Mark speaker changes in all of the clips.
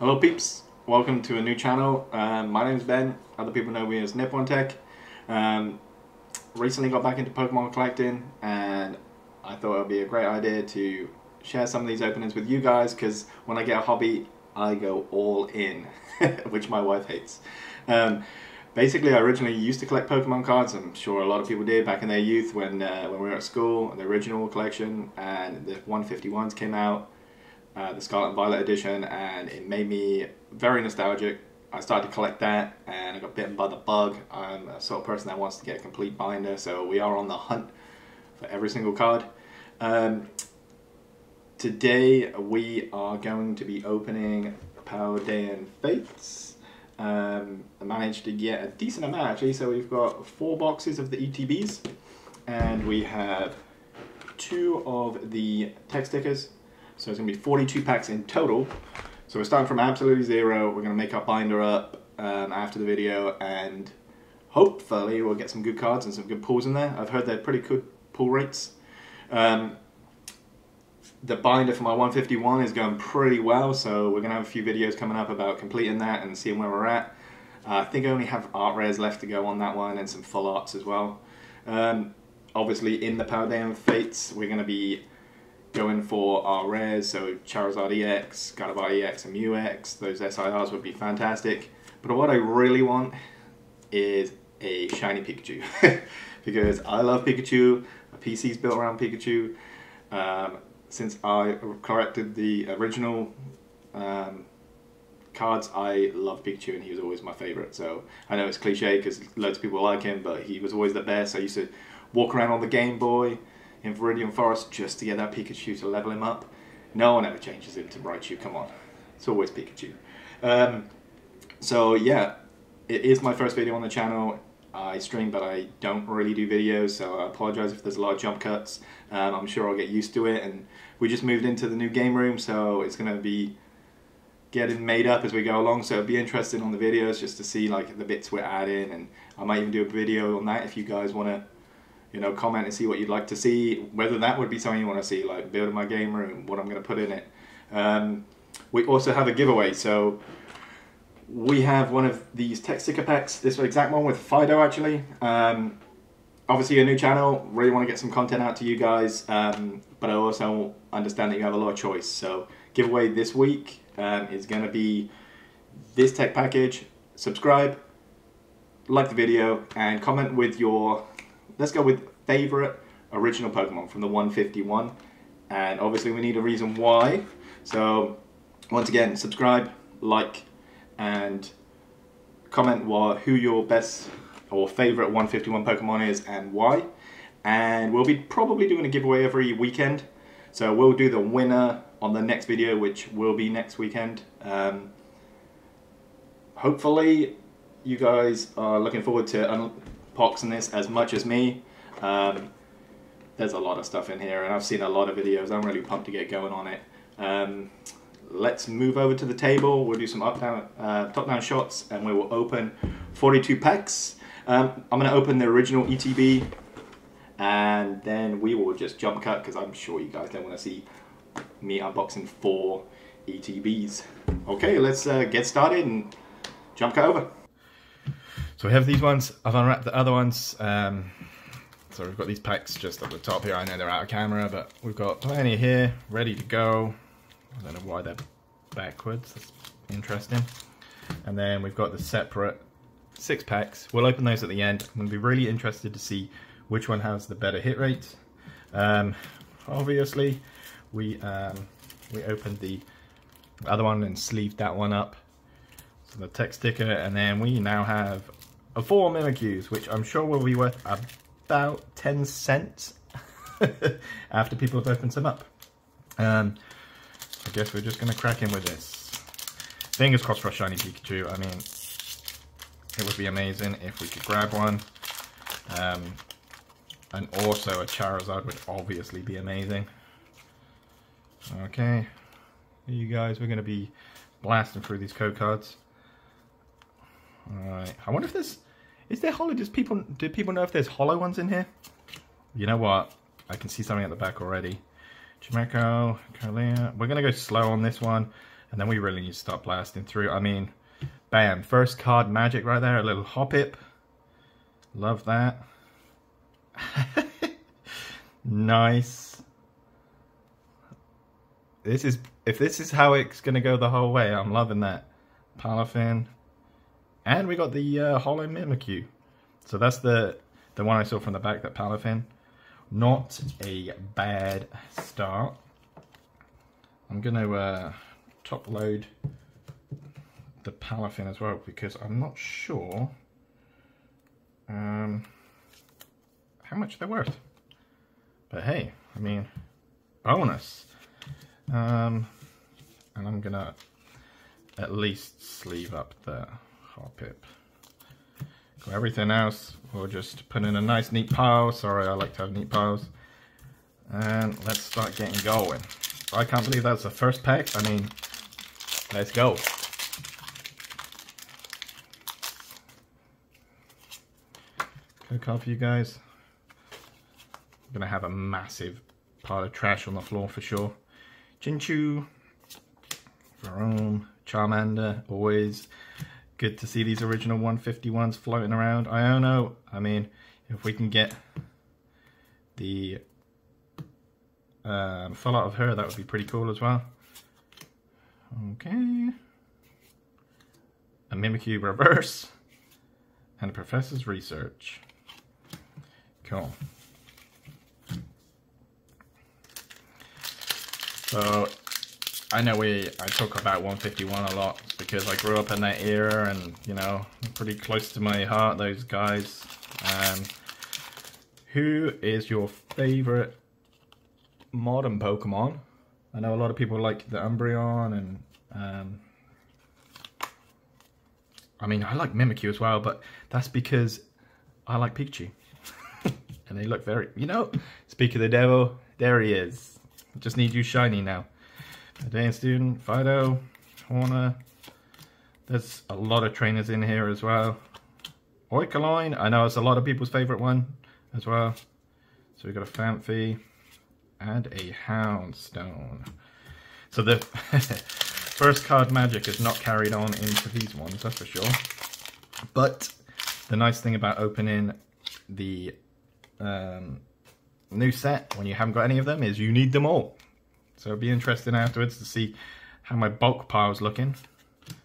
Speaker 1: Hello peeps, welcome to a new channel. Um, my name is Ben, other people know me as Nipwontek. Um, recently got back into Pokemon collecting and I thought it would be a great idea to share some of these openings with you guys because when I get a hobby I go all in, which my wife hates. Um, basically I originally used to collect Pokemon cards, I'm sure a lot of people did back in their youth when, uh, when we were at school, the original collection and the 151s came out uh, the Scarlet and Violet edition, and it made me very nostalgic. I started to collect that, and I got bitten by the bug. I'm a sort of person that wants to get a complete binder, so we are on the hunt for every single card. Um, today we are going to be opening Paldean Fates. Um, I managed to get a decent amount actually, so we've got four boxes of the ETBs, and we have two of the tech stickers, so it's to be 42 packs in total. So we're starting from absolutely zero. We're going to make our binder up um, after the video and hopefully we'll get some good cards and some good pulls in there. I've heard they're pretty good pull rates. Um, the binder for my 151 is going pretty well, so we're going to have a few videos coming up about completing that and seeing where we're at. Uh, I think I only have art rares left to go on that one and some full arts as well. Um, obviously in the Paldean Fates we're going to be going for our rares, so Charizard EX, Gardevoir EX, and Mew EX, those SIRs would be fantastic. But what I really want is a shiny Pikachu. because I love Pikachu, my PC's built around Pikachu. Um, since I corrected the original um, cards, I love Pikachu and he was always my favourite. So I know it's cliche because loads of people like him, but he was always the best. I used to walk around on the Game Boy in Viridian Forest just to get that Pikachu to level him up. No one ever changes him into Raichu, come on. It's always Pikachu. Um, so yeah, it is my first video on the channel. I stream, but I don't really do videos, so I apologize if there's a lot of jump cuts. Um, I'm sure I'll get used to it, and we just moved into the new game room, so it's going to be getting made up as we go along, so it'll be interesting on the videos just to see like the bits we're adding, and I might even do a video on that if you guys want to you know, comment and see what you'd like to see, whether that would be something you want to see, like building my game room, what I'm going to put in it. Um, we also have a giveaway, so we have one of these tech sticker packs, this exact one with Fidough actually. Um, obviously a new channel, really want to get some content out to you guys, um, but I also understand that you have a lot of choice. So giveaway this week um, is going to be this tech package, subscribe, like the video, and comment with your let's go with favorite original Pokemon from the 151. And obviously we need a reason why. So once again, subscribe, like, and comment what, who your best or favorite 151 Pokemon is and why. And we'll be probably doing a giveaway every weekend. So we'll do the winner on the next video, which will be next weekend. Um, hopefully you guys are looking forward to unboxing this as much as me. Um, there's a lot of stuff in here and I've seen a lot of videos. I'm really pumped to get going on it. Um, let's move over to the table. We'll do some up down, uh, top down shots and we will open 42 packs. Um, I'm going to open the original ETB and then we will just jump cut because I'm sure you guys don't want to see me unboxing four ETBs. Okay, let's uh, get started and jump cut over. So we have these ones. I've unwrapped the other ones. Um, so we've got these packs just at the top here. I know they're out of camera, but we've got plenty here ready to go. I don't know why they're backwards. That's interesting. And then we've got the separate six packs. We'll open those at the end. I'm going to be really interested to see which one has the better hit rate. Um, obviously, we um, we opened the other one and sleeved that one up. So the tech sticker, and then we now have four Mimikyus, which I'm sure will be worth about 10 cents after people have opened some up. Um, I guess we're just going to crack in with this. Fingers crossed for a shiny Pikachu. I mean, it would be amazing if we could grab one. Um, and also a Charizard would obviously be amazing. Okay, you guys, we're going to be blasting through these code cards. Alright, I wonder if there's... Is there hollow? Does people, do people know if there's hollow ones in here? You know what? I can see something at the back already. Chimecho, Kalia. We're to go slow on this one.
Speaker 2: And then we really need to start blasting through. I mean, bam, first card magic right there, a little Hoppip. Love that. nice. This is, if this is how it's to go the whole way, I'm loving that. Palafin. And we got the uh, Hollow Mimikyu. So that's the, the one I saw from the back, that Palafin. Not a bad start. I'm going to uh, top load the Palafin as well because I'm not sure um, how much they're worth. But hey, I mean, bonus. Um, and I'm gonna at least sleeve up the Oh, Hoppip. Got everything else, we'll just put in a nice neat pile. Sorry, I like to have neat piles. And let's start getting going. I can't believe that's the first pack. I mean, let's go. Good card for you guys. I'm gonna have a massive pile of trash on the floor for sure. Chinchou, Jerome, Charmander, always good to see these original 151s floating around. Iono, I mean, if we can get the um, full out of her, that would be pretty cool as well. Okay. A Mimikyu reverse and a Professor's Research. Cool. So I know we I talk about 151 a lot because I grew up in that era and you know pretty close to my heart those guys. Um, who is your favorite modern Pokemon? I know a lot of people like the Umbreon and um, I mean I like Mimikyu as well, but that's because I like Pikachu and they look very, you know, speak of the devil, there he is. Just need you shiny now. Dance student, Fidough, Horner. There's a lot of trainers in here as well. Oikoline, I know it's a lot of people's favorite one as well. So we've got a Phanpy and a Houndstone. So the first card magic is not carried on into these ones, that's for sure. But the nice thing about opening the um, new set when you haven't got any of them is you need them all. So it'll be interesting afterwards to see how my bulk pile's looking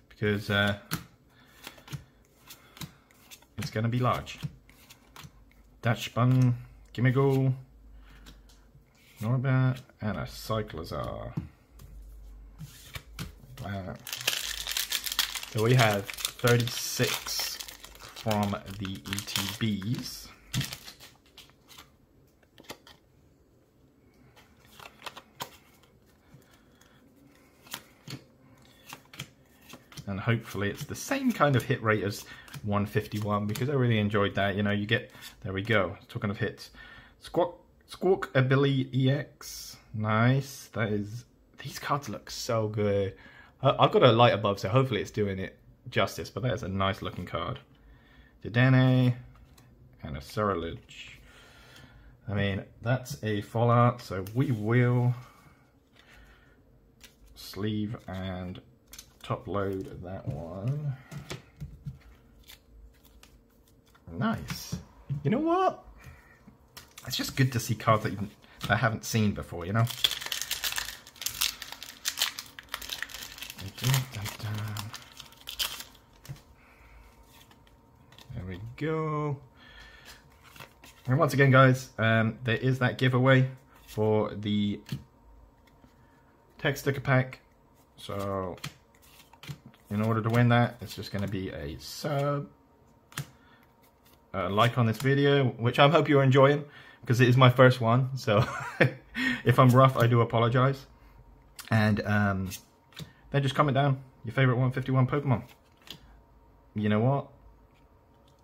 Speaker 2: because uh, it's going to be large. Dachsbun, Gimmighoul, Norbert, and a Cyclizar. Wow. So we have 36 from the ETBs. And hopefully it's the same kind of hit rate as 151 because I really enjoyed that. You know, you get, there we go, talking of hits. Squawk, Squawkabilly EX, nice. That is, these cards look so good. I've got a light above, so hopefully it's doing it justice, but that is a nice looking card. Dedenne and a Ceruledge. I mean, that's a full art, so we will sleeve and top load that one. Nice. You know what? It's just good to see cards that, you, that I haven't seen before, you know? There we go. And once again, guys, um, there is that giveaway for the tech sticker pack. So in order to win that, it's just going to be a sub, a like on this video, which I hope you're enjoying because it is my first one. So if I'm rough, I do apologize. And um, then just comment down your favorite 151 Pokemon. You know what?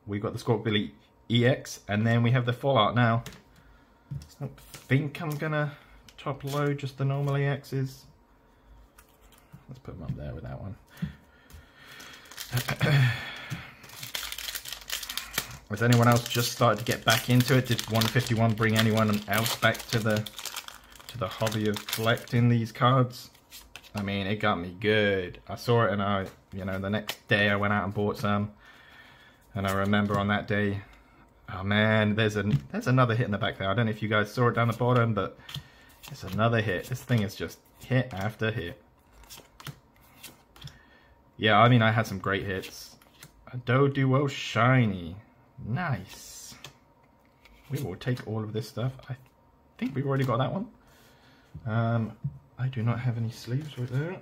Speaker 2: We've got the Squawkabilly EX, and then we have the full art now. I don't think I'm gonna top load just the normal EXs. Let's put them up there with that one. Has anyone else just started to get back into it? Did 151 bring anyone else back to the to the hobby of collecting these cards? I mean, it got me good. I saw it and I, you know, the next day I went out and bought some. And I remember on that day, oh man, there's a there's another hit in the back there. I don't know if you guys saw it down the bottom, but it's another hit. This thing is just hit after hit. Yeah, I mean, I had some great hits. A Doduo Shiny. Nice. We will take all of this stuff. I think we've already got that one. Um, I do not have any sleeves right there.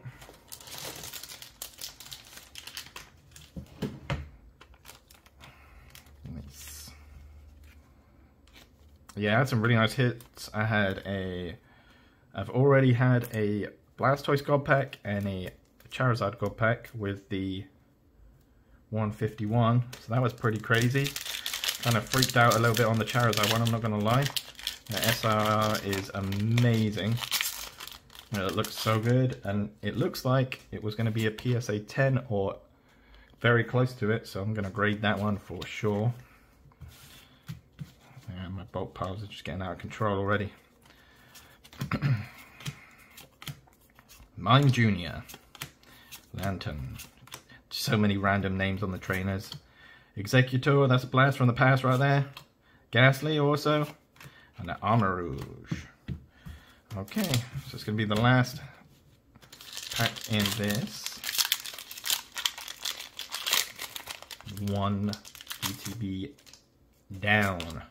Speaker 2: Nice. Yeah, I had some really nice hits. I had a, I've already had a Blastoise God pack and a Charizard God pack with the 151. So that was pretty crazy. Kind of freaked out a little bit on the Charizard one, I'm not going to lie. The SRR is amazing. It looks so good, and it looks like it was going to be a PSA 10 or very close to it, so I'm going to grade that one for sure. Yeah, my bulk piles are just getting out of control already. Mime Jr. Lanturn. So many random names on the trainers. Executor, that's a blast from the past right there. Gastly also. And the Armarouge. Okay, so it's going to be the last pack in this. One ETB down.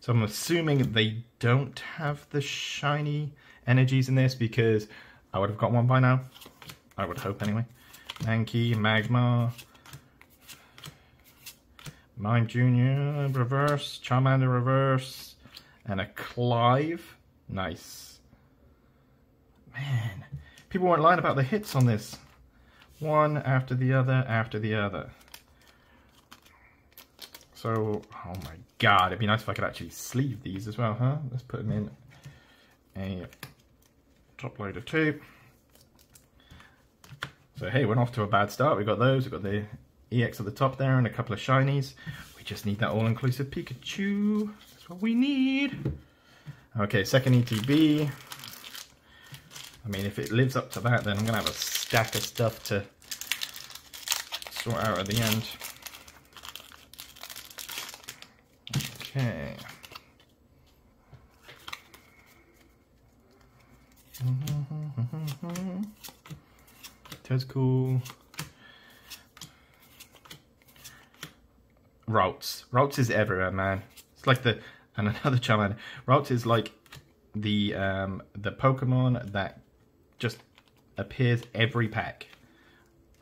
Speaker 2: So I'm assuming they don't have the shiny energies in this because I would have got one by now. I would hope anyway. Mankey, Magmar, Mime Jr. reverse, Charmander reverse, and a Clive. Nice. Man, people weren't lying about the hits on this. One after the other after the other. So, oh my god, it'd be nice if I could actually sleeve these as well, huh? Let's put them in a top load of two. So hey, we're off to a bad start. We've got those, we've got the EX at the top there and a couple of shinies. We just need that all-inclusive Pikachu. That's what we need. Okay, second ETB. I mean, if it lives up to that, then I'm going to have a stack of stuff to sort out at the end. Okay. That's cool. Routes. Routes is everywhere, man. It's like the and another Charmander. Routes is like the um the Pokemon that just appears every pack.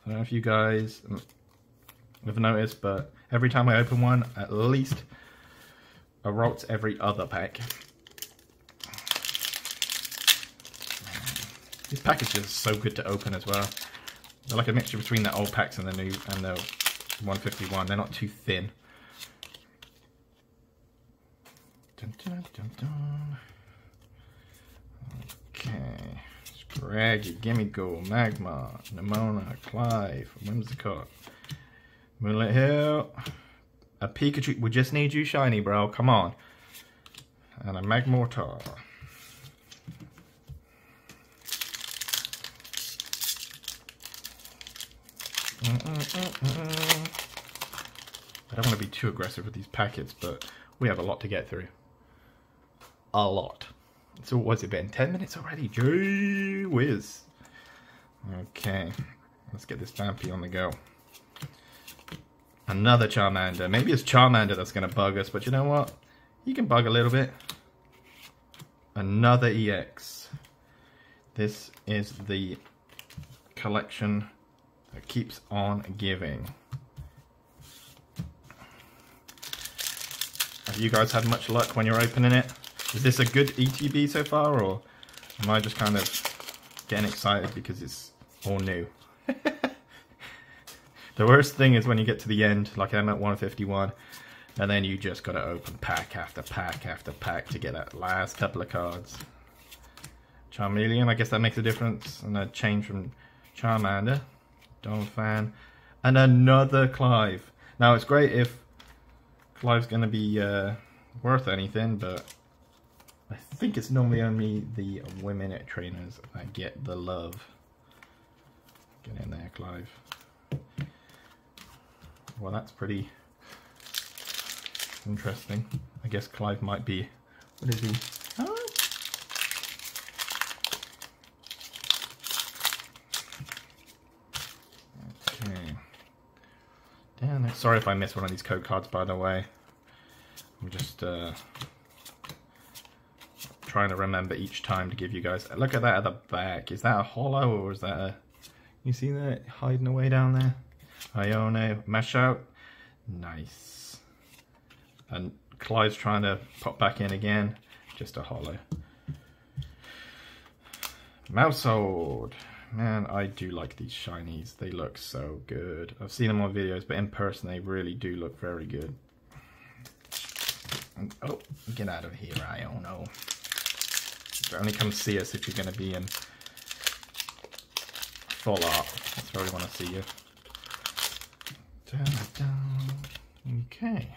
Speaker 2: I don't know if you guys have noticed, but every time I open one, at least a Routes every other pack. These packages are so good to open as well. They're like a mixture between the old packs and the new and the 151. They're not too thin. Dun, dun, dun, okay. Scraggy, Gimmighoul, Magmar, Nemona, Clive, Whimsicott, Moonlit Hill, a Pikachu. We just need you shiny, bro. Come on. And a Magmortar. Mm, mm, mm, I don't want to be too aggressive with these packets, but we have a lot to get through. A lot. So what's it been? 10 minutes already? Gee whiz. Okay, let's get this Vampy on the go. Another Charmander. Maybe it's Charmander that's going to bug us, but you know what? He can bug a little bit. Another EX. This is the collection that keeps on giving. Have you guys had much luck when you're opening it? Is this a good ETB so far, or am I just kind of getting excited because it's all new? the worst thing is when you get to the end, like I'm at 151, and then you just gotta open pack after pack after pack to get that last couple of cards. Charmeleon, I guess that makes a difference, and a change from Charmander. Donphan, and another Clive. Now it's great if Clive's going to be uh, worth anything, but I think it's normally only the women at trainers that get the love. Get in there, Clive. Well, that's pretty interesting. I guess Clive might be. What is he? Oh. Okay. Damn it. Sorry if I missed one of these code cards, by the way. I'm just uh, trying to remember each time to give you guys. Look at that at the back. Is that a hollow or is that a? You see that hiding away down there? Ione, mash out. Nice. And Clive's trying to pop back in again. Just a hollow. Mouse Maushold. Man, I do like these shinies. They look so good. I've seen them on videos, but in person they really do look very good. Oh, get out of here, I don't know. Only come see us if you're going to be in full art. That's where we want to see you. Okay.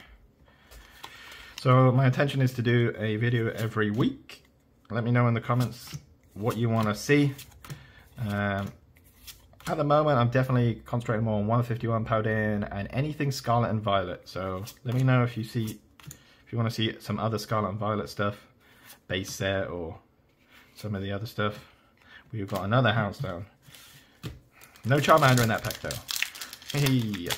Speaker 2: So my intention is to do a video every week. Let me know in the comments what you want to see. Um, at the moment, I'm definitely concentrating more on 151 Paldean and anything Scarlet and Violet. So let me know if you see, if you want to see some other Scarlet and Violet stuff, base set or some of the other stuff. We've got another Houndstone. No Charmander in that pack though. Hey.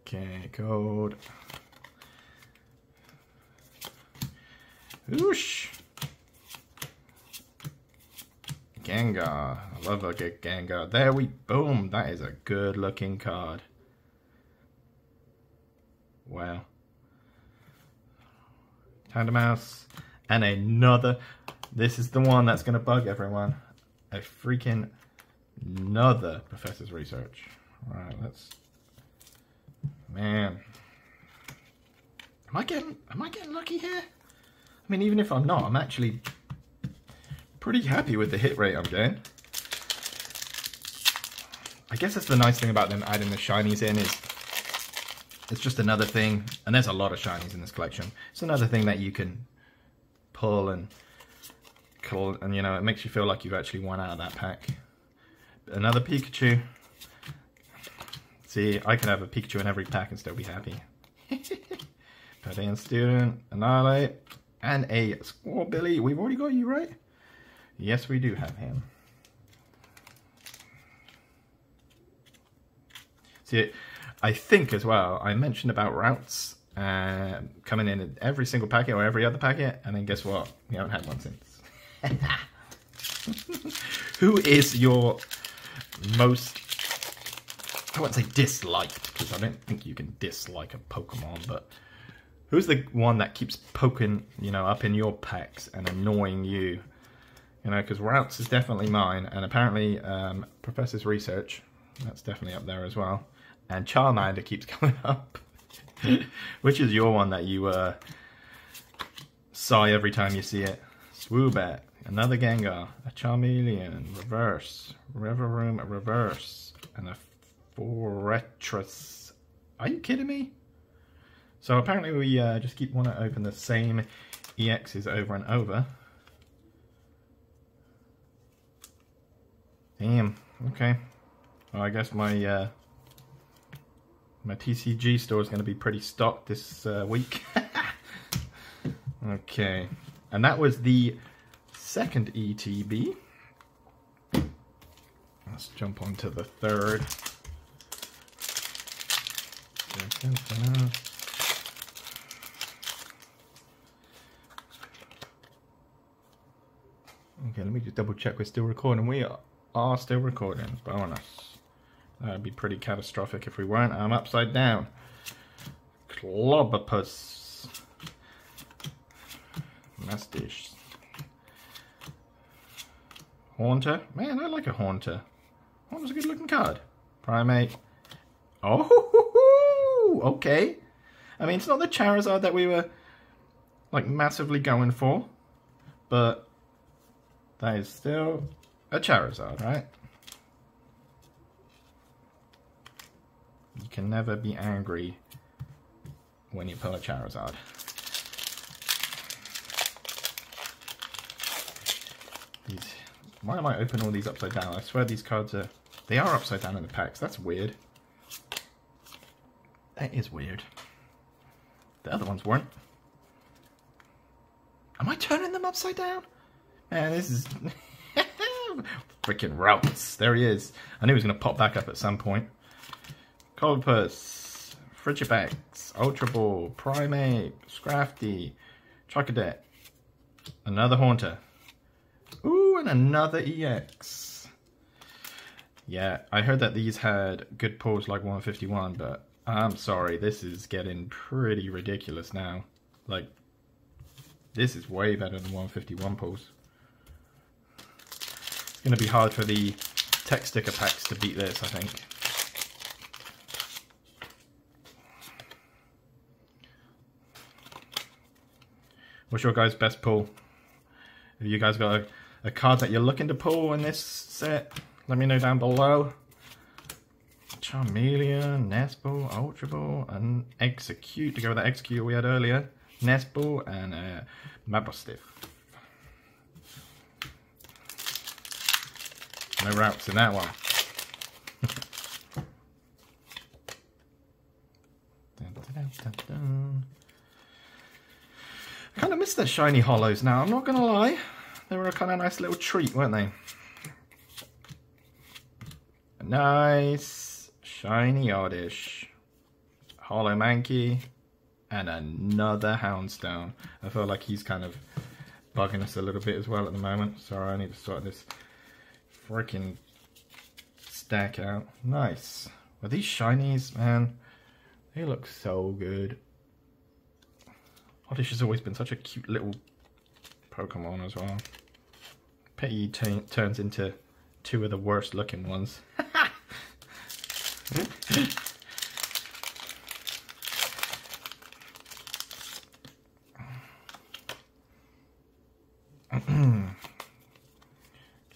Speaker 2: Okay, code. Oosh. Gengar. I love a good Gengar. There we boom. That is a good looking card. Wow. Tandemaus. And another. This is the one that's going to bug everyone. A freaking another Professor's Research. Right, let's Man. Am I getting am I getting lucky here? I mean even if I'm not, I'm actually pretty happy with the hit rate I'm getting. I guess that's the nice thing about them adding the shinies in is it's just another thing, and there's a lot of shinies in this collection. It's another thing that you can pull and call, and you know, it makes you feel like you've actually won out of that pack. Another Pikachu. See, I could have a Pikachu in every pack and still be happy. Paldean Student, Annihilape, and a Squirtle We've already got you, right? Yes, we do have him. See, I think as well, I mentioned about routes uh, coming in every single packet or every other packet, and then guess what? We haven't had one since. Who is your most I won't say disliked, because I don't think you can dislike a Pokemon, but who's the one that keeps poking, you know, up in your packs and annoying you? You know, because Routes is definitely mine, and apparently um, Professor's Research, that's definitely up there as well. And Charmander keeps coming up. Which is your one that you uh, sigh every time you see it? Swoobat, another Gengar, a Charmeleon, reverse, Revavroom, reverse, and a Forretress. Are you kidding me? So apparently we uh, just keep want to open the same EXs over and over. Damn. Okay. Well, I guess my uh, my TCG store is going to be pretty stocked this uh, week. okay. And that was the second ETB. Let's jump on to the third. Okay, let me just double check we're still recording. We are still recording. Bonus. That'd be pretty catastrophic if we weren't. I'm upside down. Clobbopus. Mustache. Haunter. Man, I like a Haunter. Haunter's a good looking card. Primeape. Oh, okay. I mean, it's not the Charizard that we were like massively going for, but that is still a Charizard, right? You can never be angry when you pull a Charizard. These, why am I opening all these upside down? I swear these cards are, they are upside down in the packs. That's weird. That is weird. The other ones weren't. Am I turning them upside down? Man, this is freaking routes. There he is. I knew he was going to pop back up at some point. Colpus, Frigibax, Ultra Ball, Primeape, Scrafty, Charcadet, another Haunter. Ooh, and another EX. Yeah, I heard that these had good pulls like 151, but I'm sorry, this is getting pretty ridiculous now. Like, this is way better than 151 pulls. Going to be hard for the tech sticker packs to beat this, I think. What's your guys' best pull? Have you guys got a, a card that you're looking to pull in this set? Let me know down below. Charmeleon, Nespo, Ultra Ball, and Execute to go with that Execute we had earlier. Nespo and uh, Mabosstiff. No routes in that one. dun, dun, dun, I kind of miss the shiny hollows now, I'm not going to lie. They were a kind of nice little treat, weren't they? Nice, shiny oddish, hollow Mankey, and another Houndstone. I feel like he's kind of bugging us a little bit as well at the moment. Sorry, I need to sort this freaking stack out. Nice. Well, these shinies, man, they look so good. Oddish has always been such a cute little Pokemon as well. Pity turns into two of the worst looking ones.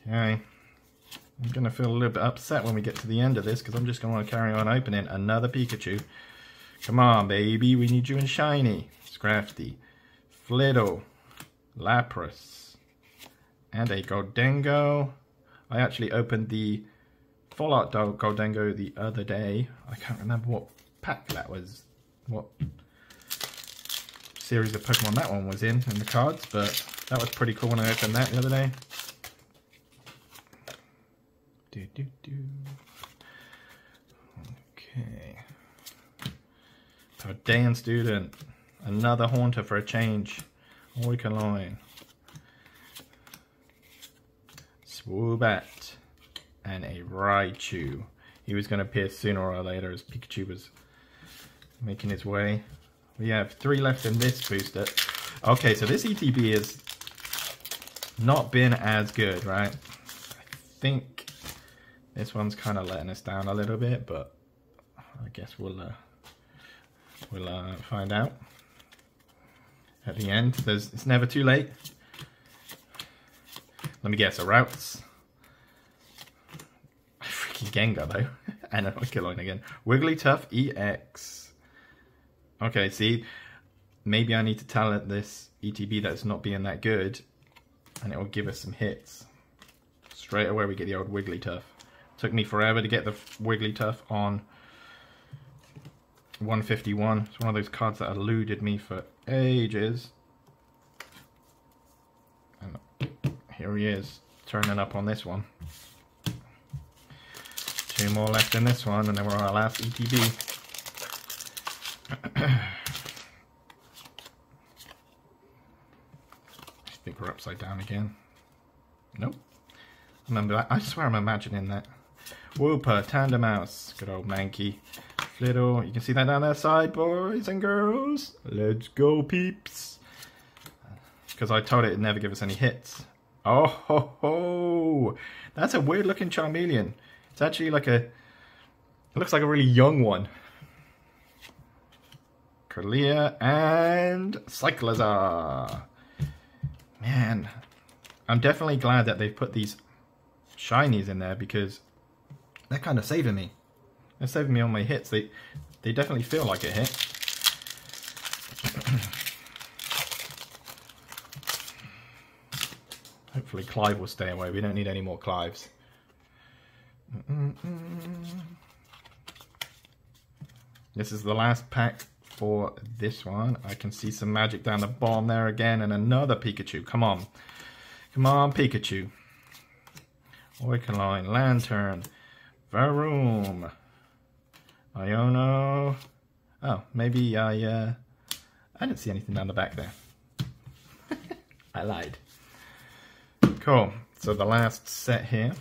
Speaker 2: okay. I'm going to feel a little bit upset when we get to the end of this because I'm just going to want to carry on opening another Pikachu. Come on, baby. We need you in shiny. Scrafty. Flittle. Lapras. And a Gholdengo. I actually opened the Fallout Art Gholdengo the other day. I can't remember what pack that was. What series of Pokemon that one was in, in the cards. But that was pretty cool when I opened that the other day. Do, do, do. Okay. Our Dan student. Another Haunter for a change. Oikaloin. Swoobat. And a Raichu. He was going to appear sooner or later as Pikachu was making his way. We have three left in this booster. Okay, so this ETB has not been as good, right? I think this one's kind of letting us down a little bit, but I guess we'll uh, we'll uh, find out at the end. There's it's never too late. Let me guess, a routes. Freaking Gengar though, and a Wigglytuff again. Wigglytuff EX. Okay, see, maybe I need to tell it this ETB that it's not being that good, and it will give us some hits. Straight away we get the old Wigglytuff. Took me forever to get the Wigglytuff on 151. It's one of those cards that eluded me for ages. And here he is, turning up on this one. Two more left in this one, and then we're on our last ETB. I think we're upside down again. Nope. Remember, I swear I'm imagining that. Wooper, Mouse, good old Mankey. Little, you can see that down that side, boys and girls. Let's go, peeps. Because I told it it'd never give us any hits. Oh ho ho! That's a weird looking Charmeleon. It's actually like a, it looks like a really young one. Kalia and Cyclizar. Man, I'm definitely glad that they've put these shinies in there because they're kind of saving me. They're saving me on my hits. They they definitely feel like a hit. Hopefully Clive will stay away. We don't need any more Clives. This is the last pack for this one. I can see some magic down the bottom there again and another Pikachu. Come on. Come on, Pikachu. Oikaline, Lanturn, Varoom, Iono. Oh, maybe I, uh, I didn't see anything down the back there. I lied. Cool. So the last set here.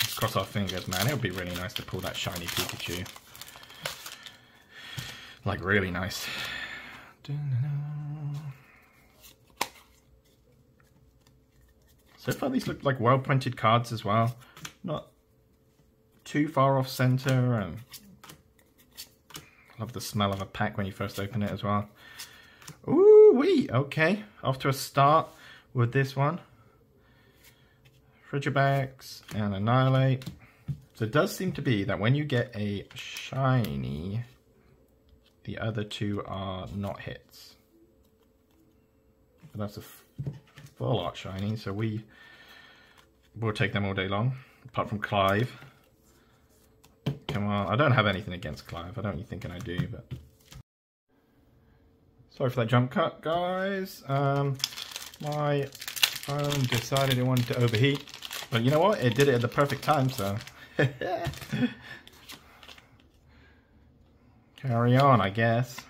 Speaker 2: Let's cross our fingers, man. It would be really nice to pull that shiny Pikachu. Like, really nice. So far these look like well printed cards as well. Not too far off center. And I love the smell of a pack when you first open it as well. Ooh wee, okay. Off to a start with this one. Frigibax and Annihilape. So it does seem to be that when you get a shiny, the other two are not hits. But that's a full art shiny, so we will take them all day long, apart from Clive. Come on, I don't have anything against Clive, I don't really thinking I do, but... Sorry for that jump cut, guys. Um, my phone decided it wanted to overheat, but you know what? It did it at the perfect time, so... Carry on, I guess.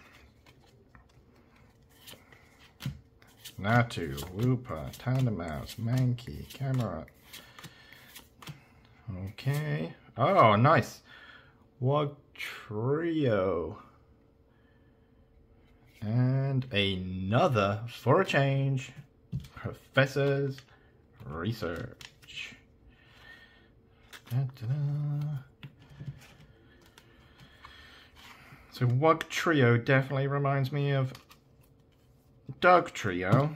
Speaker 2: Natu, Wooper, Tandemaus, Mankey, Camera. Okay. Oh, nice. Wog Trio. And another, for a change, Professor's Research. Da, da, da. So Wugtrio definitely reminds me of Dugtrio.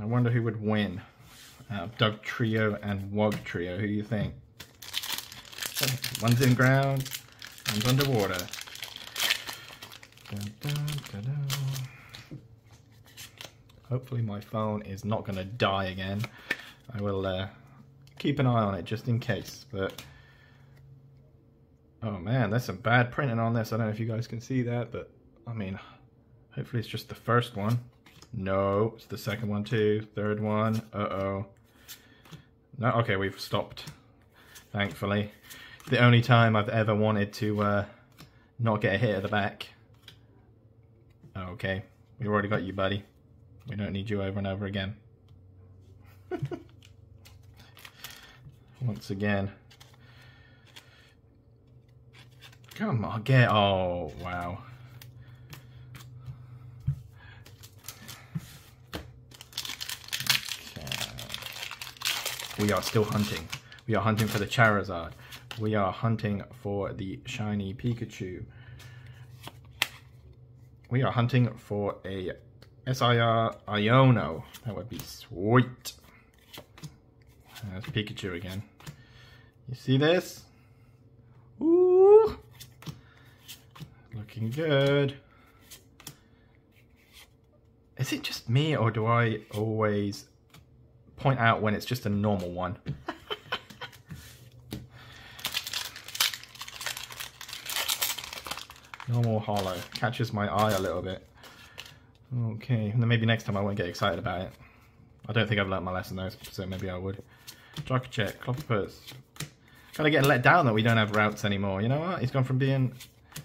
Speaker 2: I wonder who would win of Dugtrio and Wugtrio. Who do you think? One's in ground, one's underwater. Dun, dun, dun, Hopefully my phone is not going to die again. I will uh, keep an eye on it just in case. But oh man, there's some bad printing on this. I don't know if you guys can see that, but I mean, Hopefully it's just the first one. No, it's the second one too. Third one. Uh-oh. No, okay, we've stopped. Thankfully. The only time I've ever wanted to uh, not get a hit at the back. Okay, we've already got you, buddy. We don't need you over and over again. Once again. Come on, get... Oh, wow. We are still hunting. We are hunting for the Charizard. We are hunting for the shiny Pikachu. We are hunting for a SIR Iono. That would be sweet. There's Pikachu again. You see this? Ooh! Looking good. Is it just me or do I always point out when it's just a normal one. normal hollow. Catches my eye a little bit. Okay, and then maybe next time I won't get excited about it. I don't think I've learnt my lesson though, so maybe I would. Dracocheck, Clobbopus. Kind of getting let down that we don't have routes anymore. You know what? He's gone from being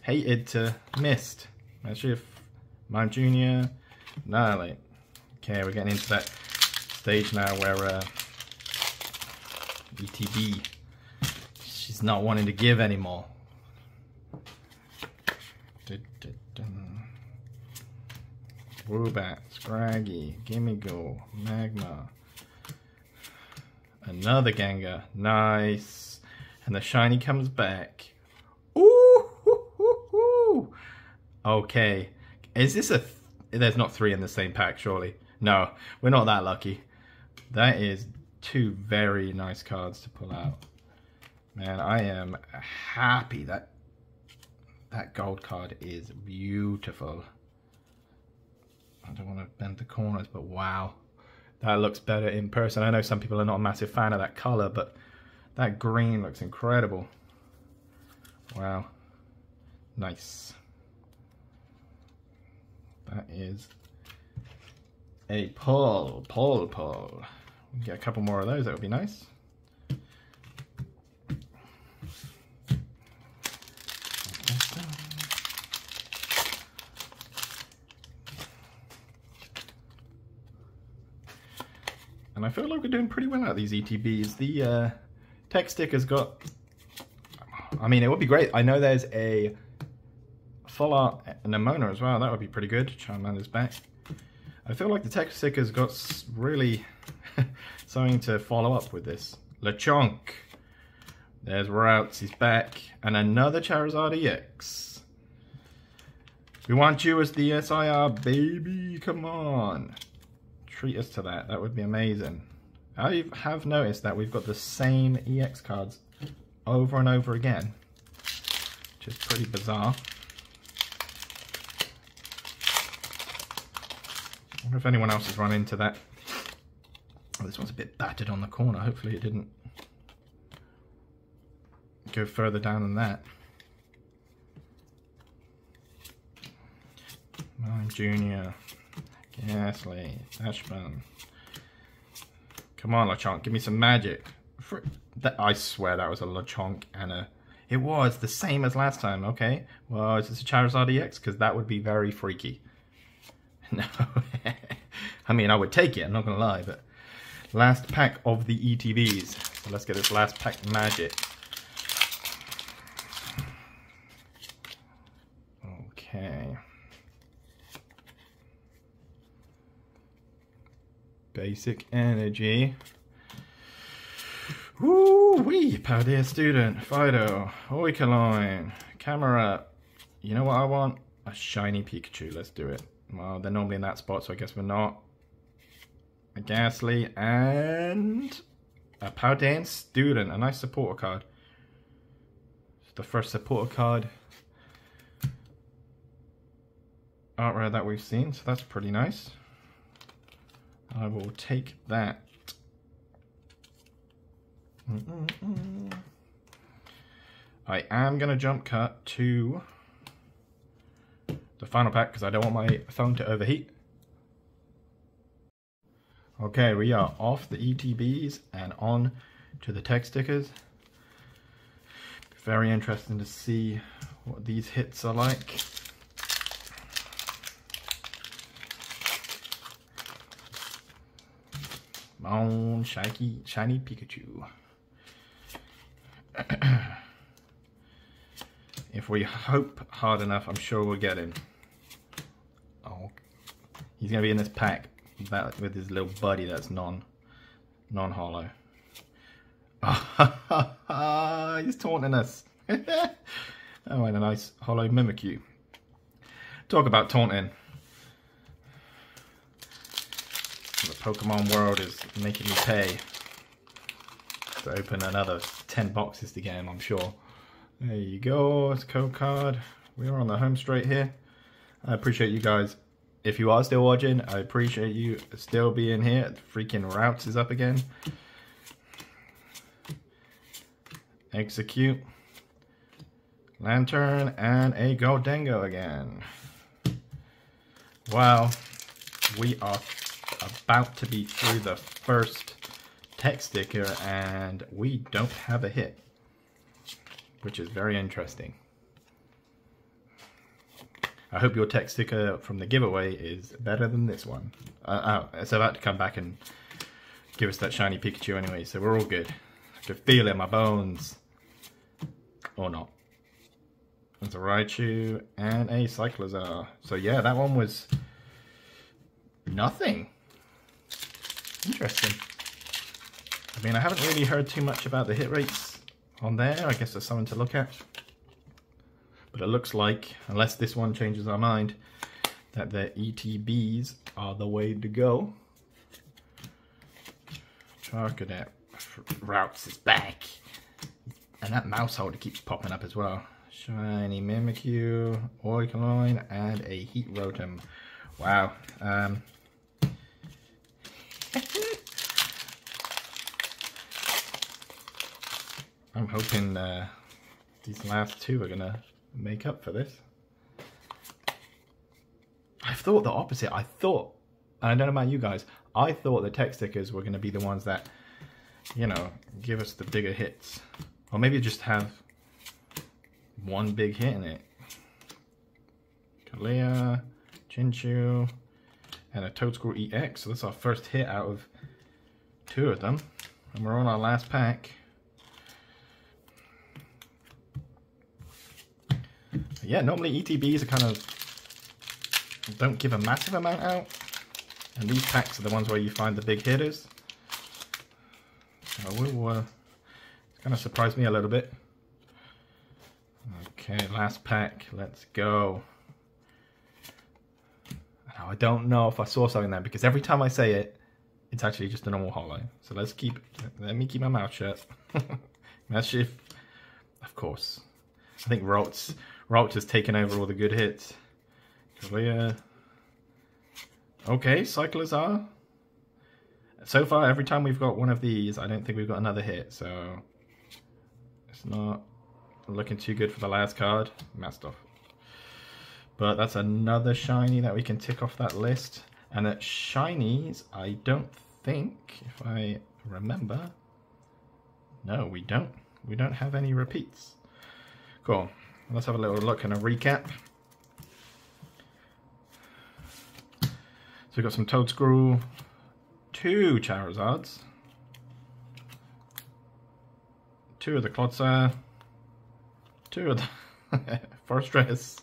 Speaker 2: hated to missed. Actually, if Mount Junior, Annihilape. Okay, we're getting into that stage now where uh, ETB, she's not wanting to give anymore. Woobat, Scraggy, Gimmighoul, Magmar. Another Gengar. Nice. And the shiny comes back. Ooh! Hoo, hoo, hoo. Okay. Is this a... Th There's not three in the same pack, surely. No, we're not that lucky. That is two very nice cards to pull out. Man, I am happy that that gold card is beautiful. I don't want to bend the corners, but wow. that looks better in person. I know some people are not a massive fan of that color, but that green looks incredible. Wow. Nice. That is a pull, pull, pull. Get a couple more of those, that would be nice. And I feel like we're doing pretty well out of these ETBs. The uh, tech stick has got... I mean, it would be great. I know there's a full art Nemona as well. That would be pretty good. Charmander's back. I feel like the tech stick has got really something to follow up with this. Lechonk. There's Ralts, he's back. And another Charizard EX. We want you as the SIR, baby. Come on treat us to that. That would be amazing. I have noticed that we've got the same EX cards over and over again, which is pretty bizarre. I wonder if anyone else has run into that. Oh, this one's a bit battered on the corner. Hopefully it didn't go further down than that. Mime Junior. Gastly, Ashburn. Come on, Lechonk, give me some magic. For, that, I swear that was a Lechonk and a... It was the same as last time, okay. Well, is this a Charizard EX? Because that would be very freaky. No. I mean, I would take it, I'm not going to lie, but... Last pack of the ETBs. So let's get this last pack magic. Okay. Basic energy. Woo wee, Paldea student, Fidough, Oinkologne, camera. You know what I want? A shiny Pikachu. Let's do it. Well, they're normally in that spot, so I guess we're not. A Gastly and a Paldean student. A nice supporter card. The first supporter card art rare that we've seen, so that's pretty nice. I will take that. Mm -mm -mm. I am going to jump cut to the final pack because I don't want my phone to overheat. Okay, we are off the ETBs and on to the tech stickers. Very interesting to see what these hits are like. on, shiny, shiny Pikachu. if we hope hard enough, I'm sure we'll get him. Oh, he's gonna be in this pack that, with his little buddy that's non, non-holo. he's taunting us. oh, and a nice holo Mimikyu. Talk about taunting. The Pokemon world is making me pay to open another 10 boxes to get him, I'm sure. There you go, it's a code card. We are on the home straight here. I appreciate you guys. If you are still watching, I appreciate you still being here. Freaking Ralts is up again. Exeggcute. Lanturn and a Gholdengo again. Wow, we are about to be through the first tech sticker and we don't have a hit, which is very interesting. I hope your tech sticker from the giveaway is better than this one. Uh, oh, it's about to come back and give us that shiny Pikachu anyway, so we're all good. I can feel it in my bones. Or not. There's a Raichu and a Cyclizar. So yeah, that one was nothing. Interesting. I mean, I haven't really heard too much about the hit rates on there. I guess there's something to look at. But it looks like, unless this one changes our mind, that the ETBs are the way to go. Charcadet Ralts is back. And that mouse holder keeps popping up as well. Shiny Mimikyu, Oinkologne, and a Heat Rotom. Wow. Um, I'm hoping uh, these last two are gonna make up for this. I thought the opposite. I thought, and I don't know about you guys, I thought the tech stickers were gonna be the ones that, you know, give us the bigger hits. Or maybe just have one big hit in it. Kalea, Chinchu, and a Toedscool EX. So that's our first hit out of two of them. And we're on our last pack. Yeah, normally ETBs are kind of don't give a massive amount out, and these packs are the ones where you find the big hitters. So we'll, uh, it's kind of surprised me a little bit. Okay, last pack. Let's go. Now, I don't know if I saw something there because every time I say it, it's actually just a normal holo. So let's keep. Let me keep my mouth shut. That's if, of course. I think Ralts Ralts has taken over all the good hits. Kalia. Okay, Cyclizar. So far, every time we've got one of these, I don't think we've got another hit, so it's not looking too good for the last card. Mastoff. But that's another shiny that we can tick off that list. And at shinies, I don't think, if I remember, no, we don't. We don't have any repeats. Cool. Let's have a little look and a recap. So we've got some Toedscool, two Charizards, two of the Clodsire, two of the Forretress,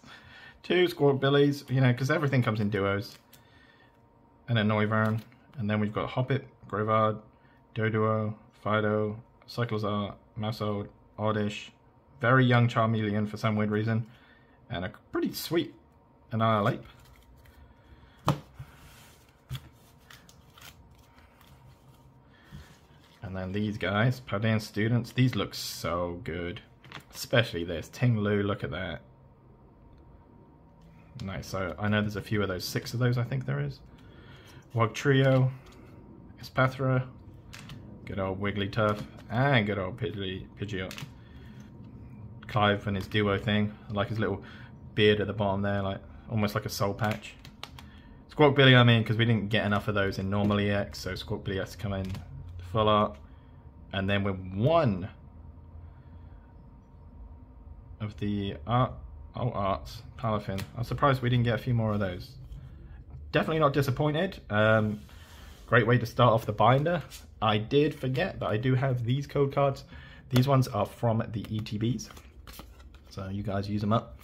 Speaker 2: two Squawkbillies, you know, because everything comes in duos, and a Noivern, and then we've got Hoppip, Gravard, Doduo, Fidough, Cyclizar, Maushold, Oddish, very young Charmeleon for some weird reason, and a pretty sweet Annihilape. And then these guys, Paldean students, these look so good. Especially this, Ting Lu, look at that. Nice, so I know there's a few of those, six of those I think there is. Wugtrio, Espathra, good old Wigglytuff, and good old Pidgey, Pidgeot. Clive and his duo thing. I like his little beard at the bottom there, like almost like a soul patch. Squawk Billy, I mean, because we didn't get enough of those in normal EX, so Squawk Billy has to come in full art. And then with one of the art, oh, arts, Palafin. I'm surprised we didn't get a few more of those. Definitely not disappointed. Um, great way to start off the binder. I did forget that I do have these code cards. These ones are from the ETBs. So you guys use them up.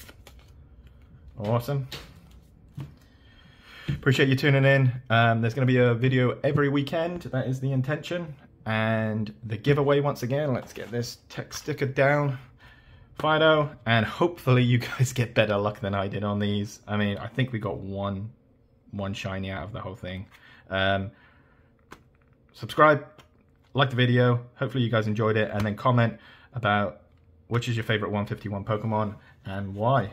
Speaker 2: Awesome. Appreciate you tuning in. Um, there's going to be a video every weekend. That is the intention. And the giveaway, once again, let's get this tech sticker down. Fidough, and hopefully you guys get better luck than I did on these. I mean, I think we got one, one shiny out of the whole thing. Um, subscribe, like the video. Hopefully you guys enjoyed it, and then comment about which is your favorite 151 Pokemon and why.